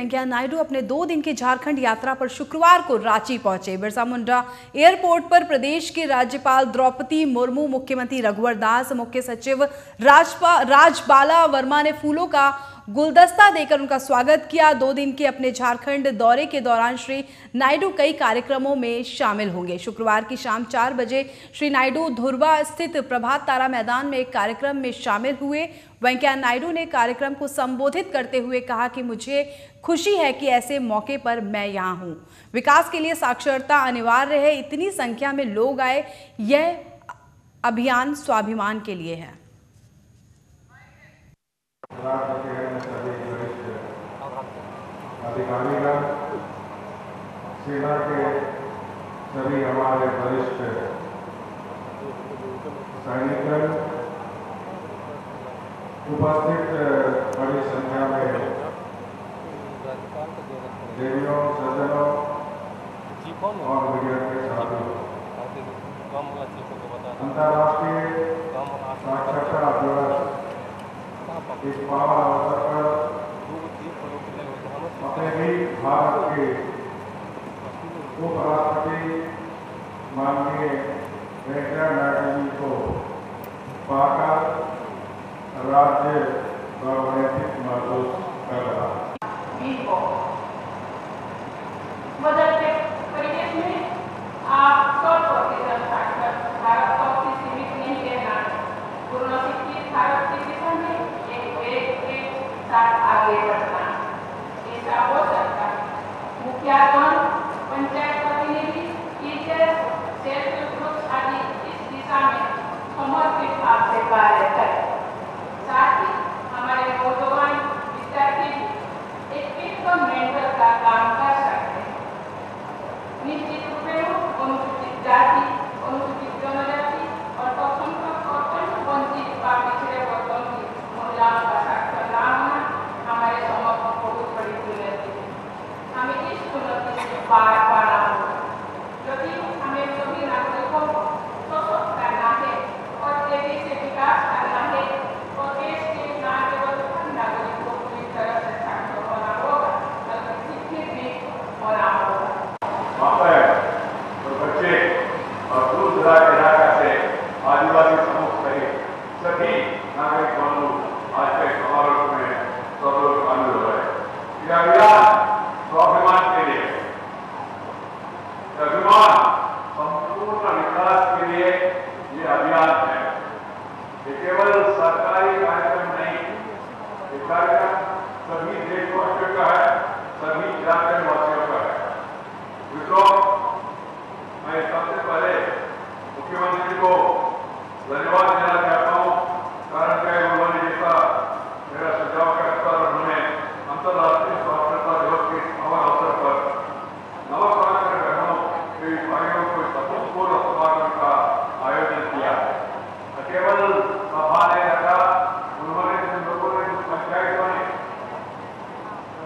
वेंकैया नायडू अपने दो दिन की झारखंड यात्रा पर शुक्रवार को रांची पहुँचे। बिरसा मुंडा एयरपोर्ट पर प्रदेश के राज्यपाल द्रौपदी मुर्मू, मुख्यमंत्री रघुवर दास, मुख्य सचिव राजपा राजबाला वर्मा ने फूलों का गुलदस्ता देकर उनका स्वागत किया। दो दिन के अपने झारखंड दौरे के दौरान श्री नायडू कई कार्यक्रमों में शामिल होंगे। शुक्रवार की शाम चार बजे श्री नायडू धुरवा स्थित प्रभात तारा मैदान में एक कार्यक्रम में शामिल हुए। वेंकैया नायडू ने कार्यक्रम को संबोधित करते हुए कहा कि मुझे खुशी है कि ऐसे मौके पर मैं यहाँ हूँ। विकास के लिए साक्षरता अनिवार्य है। इतनी संख्या में लोग आए। यह अभियान स्वाभिमान के लिए है राष्ट्रपति हैं सभी वरिष्ठ अधिकारीगण सेना के सभी हमारे वरिष्ठ उपस्थित बड़ी संख्या में देवियों सज्जनों और मीडिया के अंतर्राष्ट्रीय साक्षरता इस पावन अवसर पर अपने ही भारत के उपराष्ट्रपति माननीय वेंकैया नायडू जी को पाकर राज्य गौरवान्वित महसूस कर रहा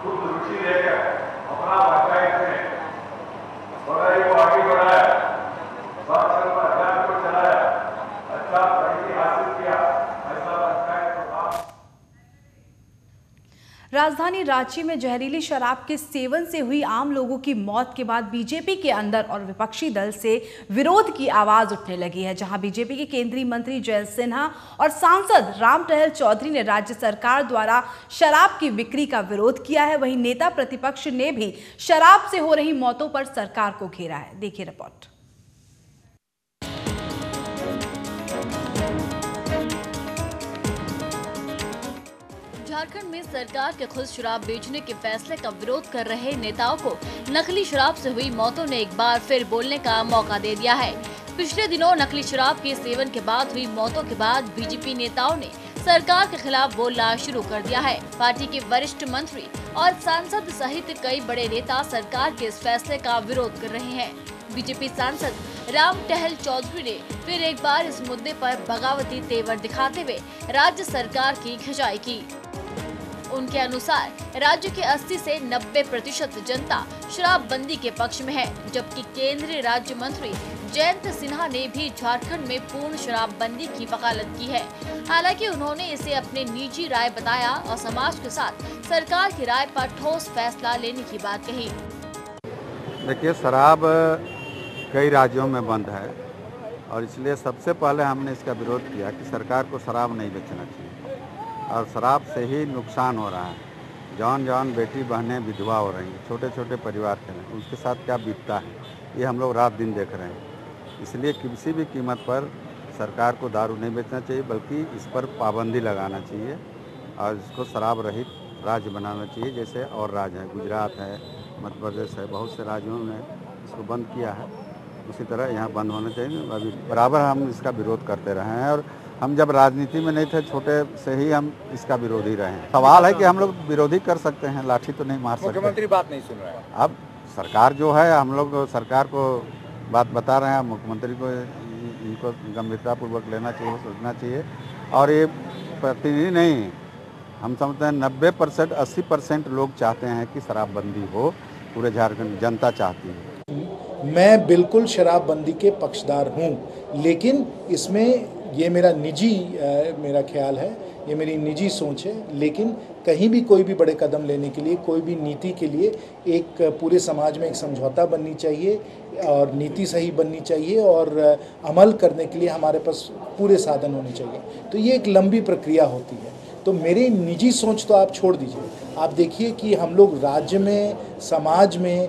खुद रुचि लेकर अपना पंचायत में बड़ाई को आगे बढ़ाया साक्षरता अभियान को चलाया अच्छा प्रगति हासिल किया ऐसा पंचायत को काम राजधानी रांची में जहरीली शराब के सेवन से हुई आम लोगों की मौत के बाद बीजेपी के अंदर और विपक्षी दल से विरोध की आवाज़ उठने लगी है, जहाँ बीजेपी के केंद्रीय मंत्री जयंत सिन्हा और सांसद राम टहल चौधरी ने राज्य सरकार द्वारा शराब की बिक्री का विरोध किया है। वहीं नेता प्रतिपक्ष ने भी शराब से हो रही मौतों पर सरकार को घेरा है। देखिए रिपोर्ट। झारखंड में सरकार के खुद शराब बेचने के फैसले का विरोध कर रहे नेताओं को नकली शराब से हुई मौतों ने एक बार फिर बोलने का मौका दे दिया है। पिछले दिनों नकली शराब के सेवन के बाद हुई मौतों के बाद बीजेपी नेताओं ने सरकार के खिलाफ बोलना शुरू कर दिया है। पार्टी के वरिष्ठ मंत्री और सांसद सहित कई बड़े नेता सरकार के इस फैसले का विरोध कर रहे हैं। बीजेपी सांसद राम टहल चौधरी ने फिर एक बार इस मुद्दे पर बगावती तेवर दिखाते हुए राज्य सरकार की खिंचाई की। उनके अनुसार, राज्य के 80 से 90 प्रतिशत जनता शराबबंदी के पक्ष में है, जबकि केंद्रीय राज्य मंत्री जयंत सिन्हा ने भी झारखंड में पूर्ण शराबबंदी की वकालत की है। हालाँकि उन्होंने इसे अपने निजी राय बताया और समाज के साथ सरकार की राय पर ठोस फैसला लेने की बात कही। देखिए, शराब कई राज्यों में बंद है और इसलिए सबसे पहले हमने इसका विरोध किया कि सरकार को शराब नहीं बेचना चाहिए। और शराब से ही नुकसान हो रहा है। जौन जौन बेटी बहनें विधवा हो रही हैं छोटे छोटे परिवार के हैं, उसके साथ क्या बीतता है? ये हम लोग रात दिन देख रहे हैं। इसलिए किसी भी कीमत पर सरकार को दारू नहीं बेचना चाहिए, बल्कि इस पर पाबंदी लगाना चाहिए और इसको शराब रहित राज्य बनाना चाहिए, जैसे और राज्य हैं। गुजरात है, मध्य प्रदेश है, बहुत से राज्यों ने इसको बंद किया है। उसी तरह यहाँ बंद होना चाहिए। अभी बराबर हम इसका विरोध करते रहे हैं और हम जब राजनीति में नहीं थे छोटे से ही हम इसका विरोधी रहे हैं। सवाल है कि हम लोग विरोधी कर सकते हैं लाठी तो नहीं मार सकते। मुख्यमंत्री बात नहीं सुन रहे है। अब सरकार जो है हम लोग सरकार को बात बता रहे हैं मुख्यमंत्री को इनको गंभीरतापूर्वक लेना चाहिए सोचना चाहिए। और ये प्रतिनिधि नहीं हम समझते हैं नब्बे परसेंट अस्सी परसेंट लोग चाहते हैं कि शराबबंदी हो पूरे झारखंड जनता चाहती है। मैं बिल्कुल शराबबंदी के पक्षदार हूँ लेकिन इसमें ये मेरा निजी मेरा ख्याल है, ये मेरी निजी सोच है, लेकिन कहीं भी कोई भी बड़े कदम लेने के लिए, कोई भी नीति के लिए एक पूरे समाज में एक समझौता बननी चाहिए और नीति सही बननी चाहिए और अमल करने के लिए हमारे पास पूरे साधन होने चाहिए। तो ये एक लंबी प्रक्रिया होती है। तो मेरी निजी सोच तो आप छोड़ दीजिए। आप देखिए कि हम लोग राज्य में, समाज में,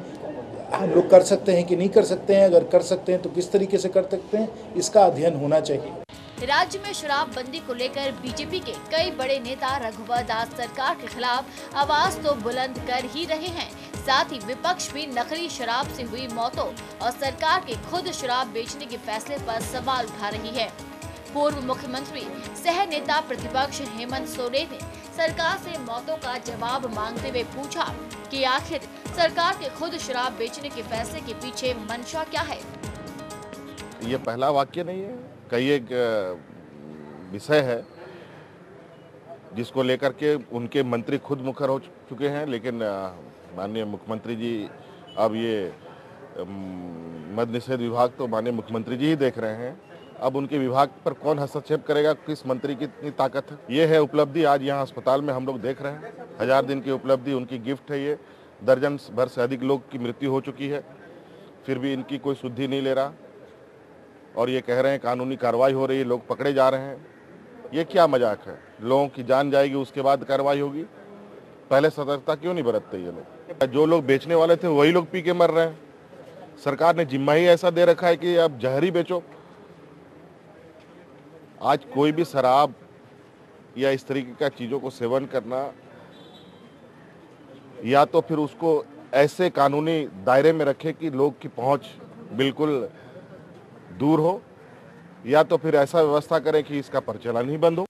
हम लोग कर सकते हैं कि नहीं कर सकते हैं, अगर कर सकते हैं तो किस तरीके से कर सकते हैं, इसका अध्ययन होना चाहिए। राज्य में शराबबंदी को लेकर बीजेपी के कई बड़े नेता रघुवर दास सरकार के खिलाफ आवाज़ तो बुलंद कर ही रहे हैं। साथ ही विपक्ष भी नकली शराब से हुई मौतों और सरकार के खुद शराब बेचने के फैसले पर सवाल उठा रही है। पूर्व मुख्यमंत्री सह नेता प्रतिपक्ष हेमंत सोरेन ने सरकार से मौतों का जवाब मांगते हुए पूछा कि आखिर सरकार के खुद शराब बेचने के फैसले के पीछे मंशा क्या है? ये पहला वाक्य नहीं है। कई एक विषय है, जिसको लेकर के उनके मंत्री खुद मुखर हो चुके हैं, लेकिन माननीय मुख्यमंत्री जी अब ये मद निषेध विभाग तो माननीय मुख्यमंत्री जी ही देख रहे हैं। अब उनके विभाग पर कौन हस्तक्षेप करेगा? किस मंत्री की इतनी ताकत है? ये है उपलब्धि आज यहाँ अस्पताल में हम लोग देख रहे हैं। हज़ार दिन की उपलब्धि, उनकी गिफ्ट है ये। दर्जन भर से अधिक लोग की मृत्यु हो चुकी है। फिर भी इनकी कोई शुद्धि नहीं ले रहा। और ये कह रहे हैं कानूनी कार्रवाई हो रही है, लोग पकड़े जा रहे हैं। ये क्या मज़ाक है? लोगों की जान जाएगी, उसके बाद कार्रवाई होगी। पहले सतर्कता क्यों नहीं बरतते ये लोग? जो लोग बेचने वाले थे, वही लोग पी के मर रहे हैं। सरकार ने जिम्मा ही ऐसा दे रखा है कि अब जहर बेचो। आज कोई भी शराब या इस तरीके का चीज़ों को सेवन करना, या तो फिर उसको ऐसे कानूनी दायरे में रखे कि लोग की पहुँच बिल्कुल दूर हो, या तो फिर ऐसा व्यवस्था करें कि इसका प्रचलन ही बंद हो।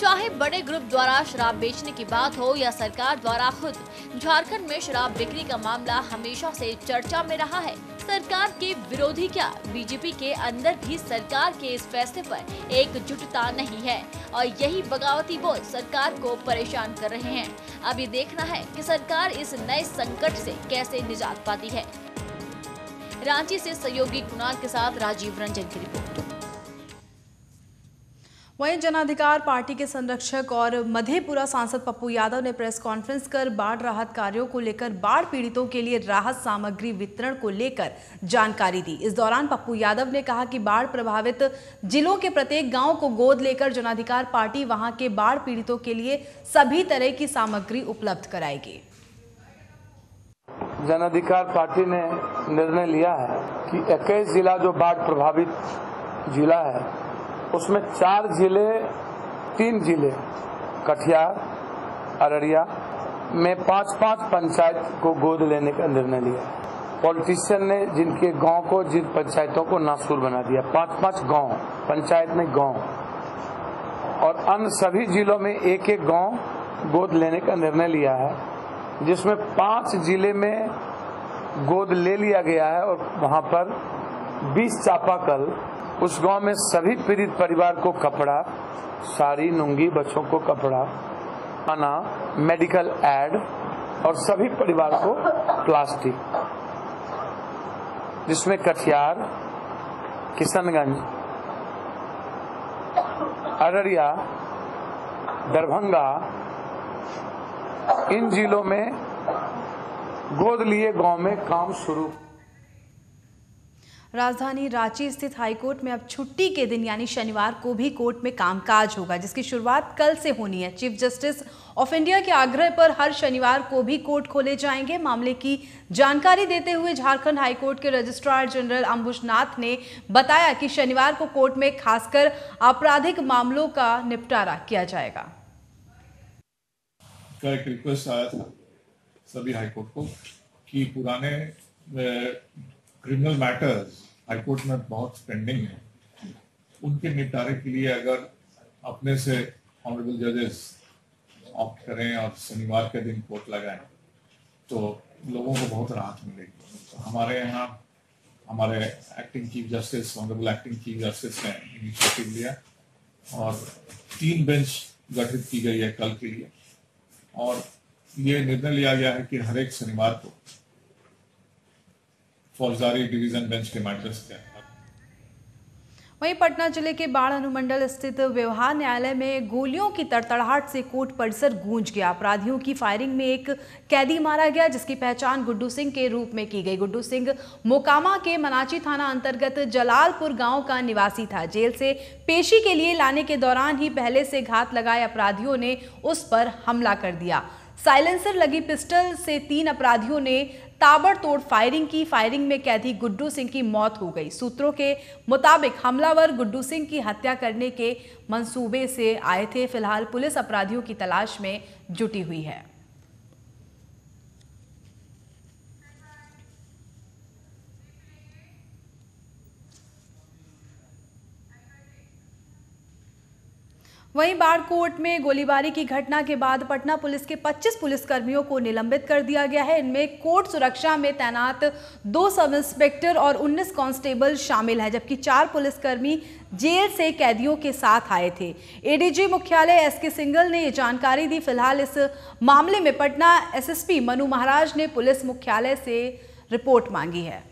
चाहे बड़े ग्रुप द्वारा शराब बेचने की बात हो या सरकार द्वारा खुद, झारखंड में शराब बिक्री का मामला हमेशा से चर्चा में रहा है। सरकार के विरोधी क्या? बीजेपी के अंदर भी सरकार के इस फैसले पर एकजुटता नहीं है। और यही बगावती बोल सरकार को परेशान कर रहे हैं। ये देखना है कि सरकार इस नए संकट से कैसे निजात पाती है। रांची से सहयोगी कुणाल के साथ राजीव रंजन की रिपोर्ट। वहीं जनाधिकार पार्टी के संरक्षक और मधेपुरा सांसद पप्पू यादव ने प्रेस कॉन्फ्रेंस कर बाढ़ राहत कार्यों को लेकर बाढ़ पीड़ितों के लिए राहत सामग्री वितरण को लेकर जानकारी दी। इस दौरान पप्पू यादव ने कहा कि बाढ़ प्रभावित जिलों के प्रत्येक गाँव को गोद लेकर जनाधिकार पार्टी वहाँ के बाढ़ पीड़ितों के लिए सभी तरह की सामग्री उपलब्ध कराएगी। जन अधिकार पार्टी ने निर्णय लिया है कि 21 जिला जो बाढ़ प्रभावित जिला है, उसमें चार ज़िले, तीन ज़िले, कटिहार, अररिया में पाँच पाँच पंचायत को गोद लेने का निर्णय लिया पॉलिटिशियन ने जिनके गाँव को, जिन पंचायतों को नासूर बना दिया पाँच पाँच गाँव, पंचायत में गाँव, और अन्य सभी जिलों में एक एक गाँव गोद लेने का निर्णय लिया है। जिसमें पाँच ज़िले में गोद ले लिया गया है और वहाँ पर 20 चापाकल उस गाँव में सभी पीड़ित परिवार को कपड़ा, साड़ी नुंगी बच्चों को कपड़ा अना मेडिकल एड और सभी परिवार को प्लास्टिक। जिसमें कटिहार, किशनगंज, अररिया, दरभंगा इन जिलों में गोद लिए गाँव में काम शुरू। राजधानी रांची स्थित हाईकोर्ट में अब छुट्टी के दिन, यानी शनिवार को भी कोर्ट में कामकाज होगा, जिसकी शुरुआत कल से होनी है। चीफ जस्टिस ऑफ़ इंडिया के आग्रह पर हर शनिवार को भी कोर्ट खोले जाएँगे। मामले की जानकारी देते हुए झारखंड हाईकोर्ट के रजिस्ट्रार जनरल अंबुजनाथ ने बताया कि शनिवार को कोर्ट में खासकर आपराधिक मामलों का निपटारा किया जाएगा। का एक रिक्वेस्ट आया था सभी हाईकोर्ट को कि पुराने क्रिमिनल मैटर्स हाईकोर्ट में बहुत पेंडिंग है। उनके निपटारे के लिए अगर अपने से ऑनरेबल जजेस ऑप्ट करें और शनिवार के दिन कोर्ट लगाएँ तो लोगों को बहुत राहत मिलेगी। तो हमारे यहाँ हमारे acting chief justice honourable acting chief justice ने इनिशिएटिव लिया और तीन बेंच गठित की गई है कल के लिए। और ये निर्णय लिया गया है कि हर एक शनिवार को फौजदारी डिवीज़न बेंच के मैटर्स के वहीं पटना ज़िले के बाढ़ अनुमंडल स्थित व्यवहार न्यायालय में गोलियों की तड़तड़ाहट से कोर्ट परिसर गूंज गया। अपराधियों की फायरिंग में एक कैदी मारा गया, जिसकी पहचान गुड्डू सिंह के रूप में की गई। गुड्डू सिंह मोकामा के मनाची थाना अंतर्गत जलालपुर गाँव का निवासी था। जेल से पेशी के लिए लाने के दौरान ही पहले से घात लगाए अपराधियों ने उस पर हमला कर दिया। साइलेंसर लगी पिस्टल से तीन अपराधियों ने ताबड़तोड़ फायरिंग की। फायरिंग में कैदी गुड्डू सिंह की मौत हो गई। सूत्रों के मुताबिक हमलावर गुड्डू सिंह की हत्या करने के मंसूबे से आए थे। फ़िलहाल पुलिस अपराधियों की तलाश में जुटी हुई है। वहीं बाढ़कोट में गोलीबारी की घटना के बाद पटना पुलिस के 25 पुलिसकर्मियों को निलंबित कर दिया गया है। इनमें कोर्ट सुरक्षा में तैनात दो सब इंस्पेक्टर और 19 कांस्टेबल शामिल है, जबकि चार पुलिसकर्मी जेल से कैदियों के साथ आए थे। एडीजी मुख्यालय एस के सिंगल ने ये जानकारी दी। फ़िलहाल इस मामले में पटना एसएसपी मनु महाराज ने पुलिस मुख्यालय से रिपोर्ट मांगी है।